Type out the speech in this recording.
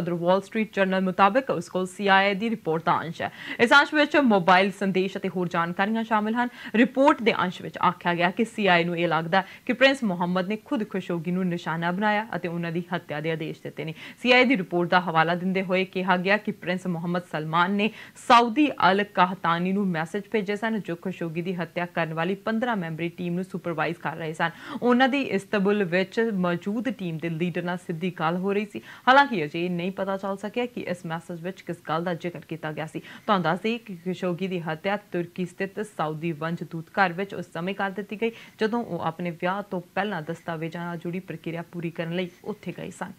ਸਦਰ Wall Street general ਮੁਤਾਬਕ ਉਸ ਕੋਲ CIA ਦੀ ਰਿਪੋਰਟ ਦਾ ਅੰਸ਼ ਹੈ। ਇਸ ਅੰਸ਼ ਵਿੱਚ ਮੋਬਾਈਲ ਸੰਦੇਸ਼ ਅਤੇ ਹੋਰ ਜਾਣਕਾਰੀਆਂ ਸ਼ਾਮਿਲ ਹਨ। ਰਿਪੋਰਟ ਦੇ ਅੰਸ਼ ਵਿੱਚ ਆਖਿਆ ਗਿਆ ਕਿ CIA ਨੂੰ ਇਹ ਲੱਗਦਾ ਕਿ ਪ੍ਰਿੰਸ ਮੁਹੰਮਦ ਨੇ ਖੁਦ ਖਸ਼ੋਗੀ ਨੂੰ ਨਿਸ਼ਾਨਾ ਬਣਾਇਆ ਅਤੇ ਉਹਨਾਂ ਦੀ ਹੱਤਿਆ ਦੇ ਆਦੇਸ਼ ਦਿੱਤੇ ਨੇ। CIA ਦੀ ਰਿਪੋਰਟ ਦਾ ਹਵਾਲਾ ਦਿੰਦੇ ਹੋਏ ਕਿਹਾ ਗਿਆ ਕਿ ਪ੍ਰਿੰਸ ਮੁਹੰਮਦ ਸਲਮਾਨ ਨੇ ਸਾਊਦੀ ਅਲ ਕਾਹਤਾਨੀ ਨੂੰ ਮੈਸੇਜ ਭੇਜੇ ਸਨ, ਜੋ ਖੁਸ਼ੋਗੀ ਦੀ ਹੱਤਿਆ ਕਰਨ ਵਾਲੀ 15 ਮੈਂਬਰੀ ਟੀਮ ਨੂੰ ਸੁਪਰਵਾਈਜ਼ ਕਰ ਰਹੇ ਸਨ। ਉਹਨਾਂ ਦੀ ਇਸਤੰਬੁਲ ਵਿੱਚ ਮੌਜੂਦ ਟੀਮ ਦੇ ਲੀਡਰ ਨਾਲ ਸਿੱਧੀ ਗੱਲ ਹੋ ਰਹੀ ਸੀ। ਹਾਲਾਂਕਿ ਅਜੇ ਨਹੀਂ ਪਤਾ ਚੱਲ ਸਕਿਆ ਕਿ ਇਸ ਮੈਸੇਜ ਵਿੱਚ ਕਿਸ ਗੱਲ ਦਾ ਜ਼ਿਕਰ ਕੀਤਾ ਗਿਆ ਸੀ। ਤੁਹਾਨੂੰ ਦੱਸ ਦੇਈਏ ਕਿ ਖਸ਼ੋਗੀ ਦੀ ਹੱਤਿਆ ਤੁਰਕੀ ਸਥਿਤ ਸਾਊਦੀ ਵੰਸ਼ ਦੂਤਘਰ ਵਿੱਚ ਉਸ ਸਮੇਂ ਕਰ ਦਿੱਤੀ ਗਈ, ਜਦੋਂ ਉਹ ਆਪਣੇ ਵਿਆਹ ਤੋਂ ਪਹਿਲਾਂ ਦਸਤਾਵੇਜ਼ਾਂ ਨਾਲ ਜੁੜੀ ਪ੍ਰਕਿਰਿਆ ਪੂਰੀ ਕਰਨ ਲਈ ਉੱਥੇ ਗਏ ਸਨ।